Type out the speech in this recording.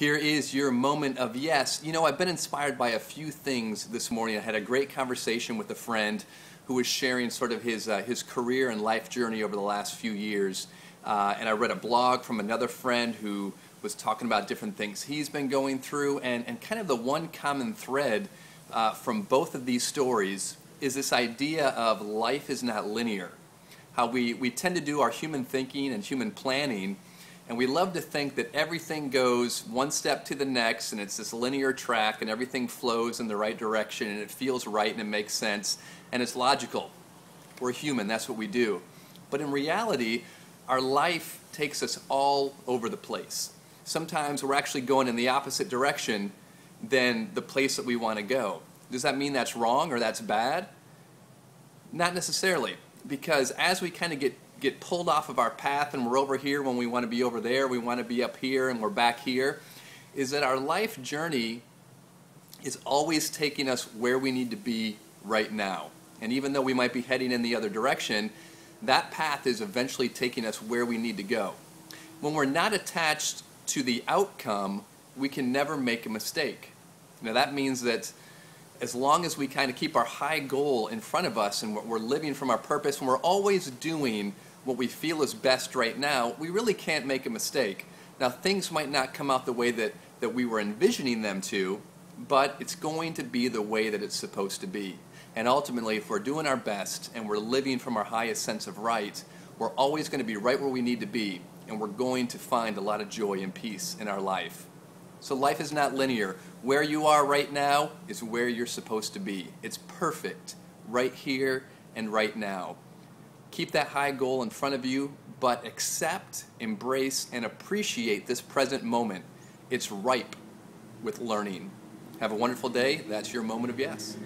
Here is your moment of yes. You know, I've been inspired by a few things this morning. I had a great conversation with a friend who was sharing sort of his, uh, his career and life journey over the last few years. Uh, and I read a blog from another friend who was talking about different things he's been going through. And, and kind of the one common thread uh, from both of these stories is this idea of life is not linear. How we, we tend to do our human thinking and human planning and we love to think that everything goes one step to the next and it's this linear track and everything flows in the right direction and it feels right and it makes sense and it's logical. We're human, that's what we do. But in reality, our life takes us all over the place. Sometimes we're actually going in the opposite direction than the place that we want to go. Does that mean that's wrong or that's bad? Not necessarily, because as we kind of get get pulled off of our path and we're over here when we want to be over there, we want to be up here and we're back here, is that our life journey is always taking us where we need to be right now. And even though we might be heading in the other direction, that path is eventually taking us where we need to go. When we're not attached to the outcome, we can never make a mistake. Now that means that as long as we kind of keep our high goal in front of us and what we're living from our purpose and we're always doing what we feel is best right now, we really can't make a mistake. Now, things might not come out the way that, that we were envisioning them to, but it's going to be the way that it's supposed to be. And ultimately, if we're doing our best and we're living from our highest sense of right, we're always going to be right where we need to be, and we're going to find a lot of joy and peace in our life. So, life is not linear. Where you are right now is where you're supposed to be. It's perfect, right here and right now. Keep that high goal in front of you, but accept, embrace, and appreciate this present moment. It's ripe with learning. Have a wonderful day. That's your moment of yes.